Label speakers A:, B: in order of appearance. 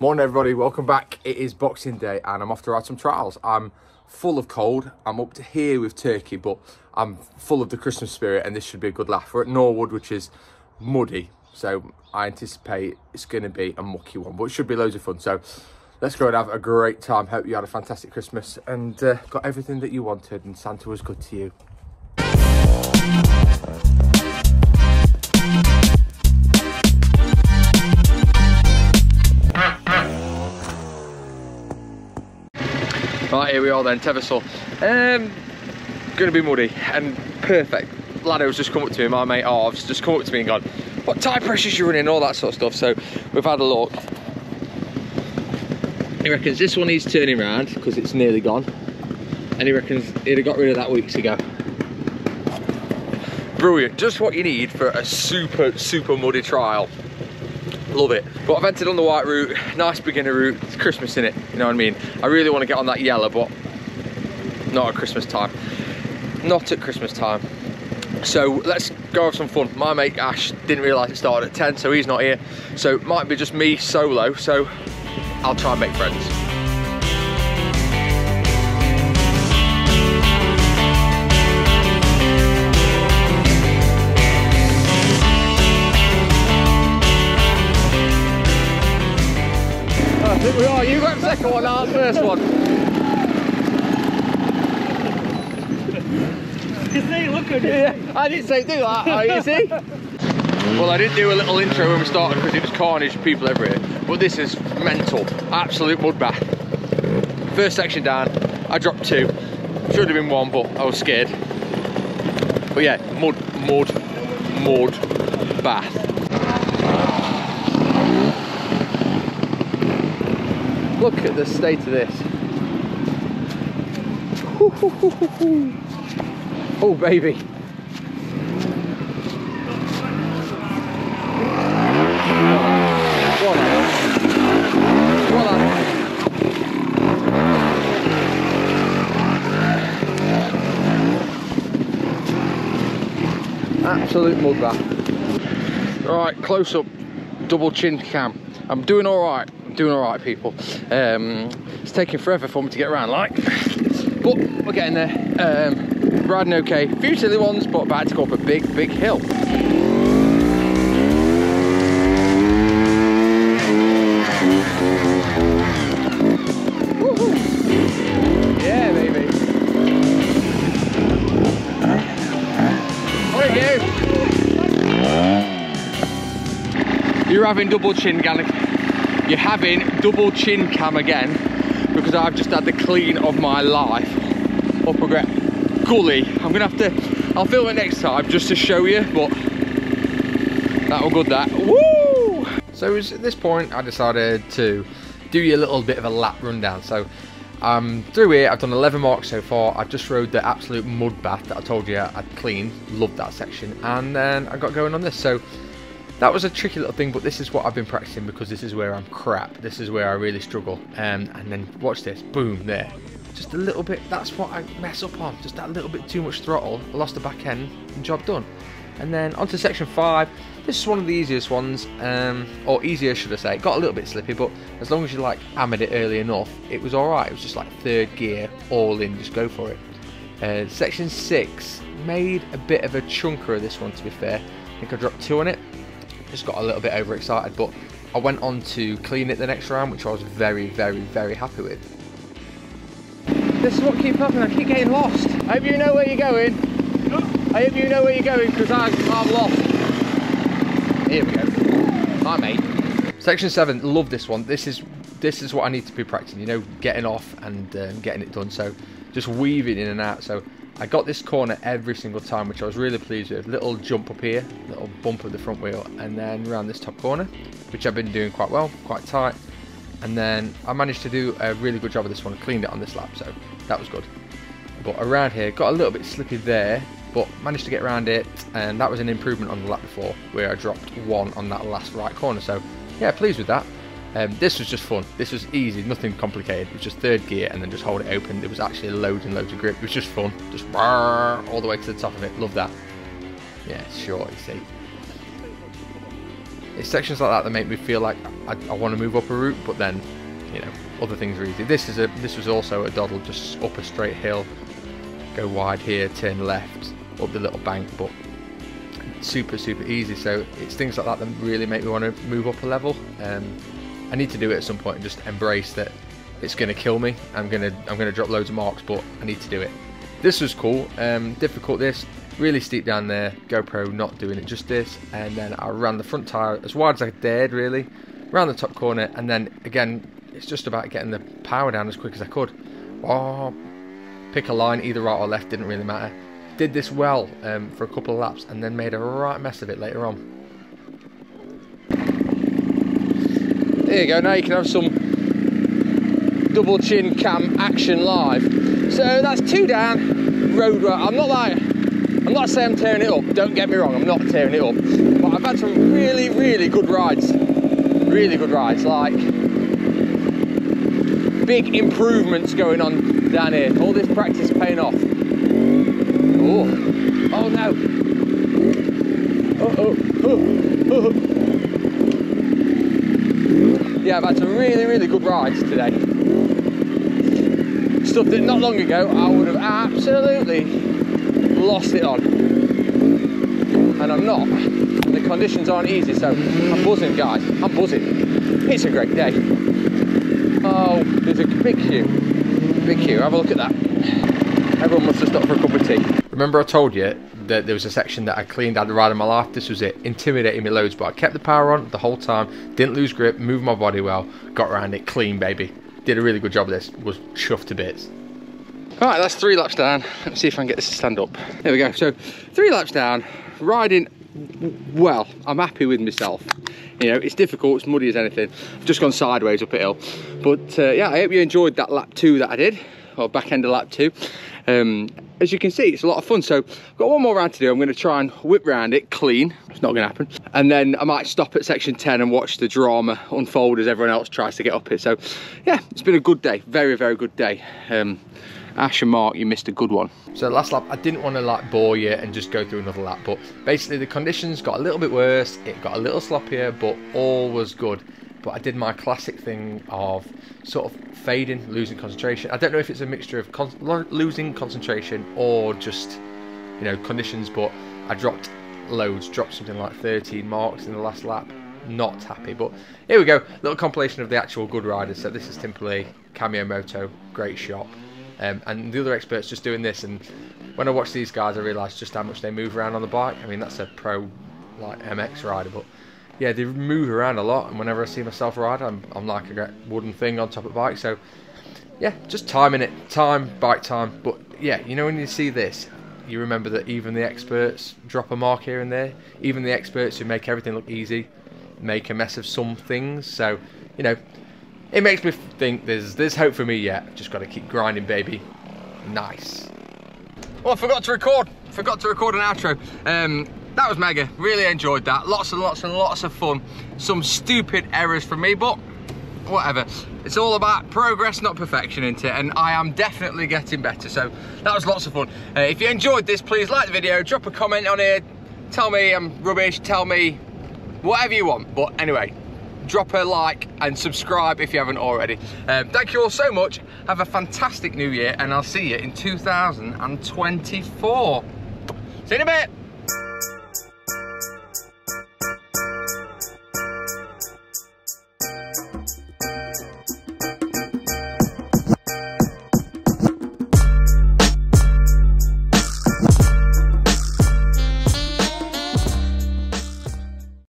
A: Morning everybody, welcome back. It is Boxing Day and I'm off to ride some trials. I'm full of cold, I'm up to here with Turkey, but I'm full of the Christmas spirit and this should be a good laugh. We're at Norwood, which is muddy, so I anticipate it's going to be a mucky one, but it should be loads of fun. So let's go and have a great time. Hope you had a fantastic Christmas and uh, got everything that you wanted and Santa was good to you. Right, here we are then, Teversall. Um, gonna be muddy and perfect. Lado's just come up to me, my mate Arv's just come up to me and gone, what tyre pressures you're running, all that sort of stuff. So we've had a look. He reckons this one needs turning around because it's nearly gone. And he reckons he'd have got rid of that weeks ago. Brilliant, just what you need for a super, super muddy trial. Love it. But I've entered on the white route, nice beginner route. It's Christmas in it, you know what I mean? I really want to get on that yellow, but not at Christmas time. Not at Christmas time. So let's go have some fun. My mate Ash didn't realise it started at 10, so he's not here. So it might be just me solo, so I'll try and make friends. We are. You got second one, I'll first one.
B: You see, look at it.
A: Yeah, I didn't say do that, oh, you see? well, I didn't do a little intro when we started because it was carnage, people everywhere. But this is mental, absolute mud bath. First section down, I dropped two. Should have been one, but I was scared. But yeah, mud, mud, mud bath. Look at the state of this. Oh baby. Absolute mud bath. Right, close up, double chin cam. I'm doing all right. Doing all right, people. Um, it's taking forever for me to get around, like, but we're getting there. Um, riding okay. Few silly ones, but about to go up a big, big hill. You're having double chin, Gallic. You're having double chin cam again because I've just had the clean of my life up a gully. I'm gonna have to, I'll film it next time just to show you, but that will good that. Woo! So it was at this point I decided to do you a little bit of a lap rundown. So um, through here I've done 11 marks so far. I just rode the absolute mud bath that I told you I'd clean. Loved that section. And then I got going on this. So that was a tricky little thing, but this is what I've been practicing because this is where I'm crap. This is where I really struggle. Um, and then watch this, boom, there. Just a little bit, that's what I mess up on. Just that little bit too much throttle. I lost the back end and job done. And then onto section five. This is one of the easiest ones, um, or easier should I say. It got a little bit slippy, but as long as you like hammered it early enough, it was alright. It was just like third gear, all in, just go for it. Uh, section six, made a bit of a chunker of this one to be fair. I think I dropped two on it just got a little bit overexcited but I went on to clean it the next round which I was very very very happy with. This is what keeps happening I keep getting lost. I hope you know where you're going. I hope you know where you're going because I'm, I'm lost. Here we go. Hi mate. Section 7 love this one. This is this is what I need to be practicing you know getting off and um, getting it done so just weaving in and out so I got this corner every single time, which I was really pleased with. Little jump up here, little bump of the front wheel, and then around this top corner, which I've been doing quite well, quite tight. And then I managed to do a really good job of this one, cleaned it on this lap, so that was good. But around here, got a little bit slippy there, but managed to get around it, and that was an improvement on the lap before, where I dropped one on that last right corner. So yeah, pleased with that. Um, this was just fun. This was easy, nothing complicated. It was just third gear and then just hold it open. It was actually loads and loads of grip. It was just fun. Just all the way to the top of it. Love that. Yeah, sure, you see. it's sections like that that make me feel like I, I want to move up a route, but then, you know, other things are easy. This is a this was also a doddle, just up a straight hill, go wide here, turn left, up the little bank, but super super easy. So it's things like that that really make me want to move up a level. Um, I need to do it at some point and just embrace that it's going to kill me. I'm gonna I'm gonna drop loads of marks, but I need to do it. This was cool. Um, difficult this, really steep down there. GoPro not doing it justice, and then I ran the front tire as wide as I dared, really, around the top corner, and then again, it's just about getting the power down as quick as I could. Oh, pick a line either right or left didn't really matter. Did this well um, for a couple of laps, and then made a right mess of it later on. There you go. Now you can have some double chin cam action live. So that's two down, road I'm not like, I'm not saying I'm tearing it up, don't get me wrong, I'm not tearing it up. But I've had some really, really good rides. Really good rides, like big improvements going on down here. All this practice paying off. Oh, oh no. Oh, oh, oh, oh. Yeah, I've had some really, really good rides today stuff that not long ago I would have absolutely lost it on. And I'm not. The conditions aren't easy, so I'm buzzing, guys. I'm buzzing. It's a great day. Oh, there's a big queue. Big queue. Have a look at that. Everyone must have stopped for a cup of tea. Remember I told you that there was a section that I cleaned out the ride of my life. This was it. Intimidating me loads, but I kept the power on the whole time. Didn't lose grip, moved my body well, got around it clean, baby did a really good job of this, was chuffed to bits. All right, that's three laps down. Let's see if I can get this to stand up. There we go. So three laps down, riding well. I'm happy with myself. You know, it's difficult, it's muddy as anything. I've just gone sideways up a hill. But uh, yeah, I hope you enjoyed that lap two that I did, or back end of lap two. Um, as you can see, it's a lot of fun. So I've got one more round to do. I'm going to try and whip round it clean. It's not going to happen. And then I might stop at section 10 and watch the drama unfold as everyone else tries to get up it. So yeah, it's been a good day. Very, very good day. Um, Ash and Mark, you missed a good one. So last lap, I didn't want to like bore you and just go through another lap, but basically the conditions got a little bit worse. It got a little sloppier, but all was good but I did my classic thing of sort of fading, losing concentration. I don't know if it's a mixture of con losing concentration or just, you know, conditions, but I dropped loads, dropped something like 13 marks in the last lap. Not happy, but here we go. Little compilation of the actual good riders. So this is Timperley, Cameo Moto, great shop. Um, and the other experts just doing this. And when I watch these guys, I realise just how much they move around on the bike. I mean, that's a pro like MX rider, but yeah, they move around a lot, and whenever I see myself ride, I'm, I'm like a wooden thing on top of a bike. So, yeah, just timing it, time, bike time. But yeah, you know when you see this, you remember that even the experts drop a mark here and there. Even the experts who make everything look easy make a mess of some things. So, you know, it makes me think there's there's hope for me yet. Just got to keep grinding, baby. Nice. Well, I forgot to record. Forgot to record an outro. Um, that was mega. Really enjoyed that. Lots and lots and lots of fun. Some stupid errors from me but whatever. It's all about progress not perfection isn't it? And i am definitely getting better. So that was lots of fun. Uh, if you enjoyed this please like the video drop a comment on here tell me i'm rubbish tell me whatever you want. But anyway drop a like and subscribe if you haven't already. Um, thank you all so much. Have a fantastic new year and i'll see you in 2024 see you in a bit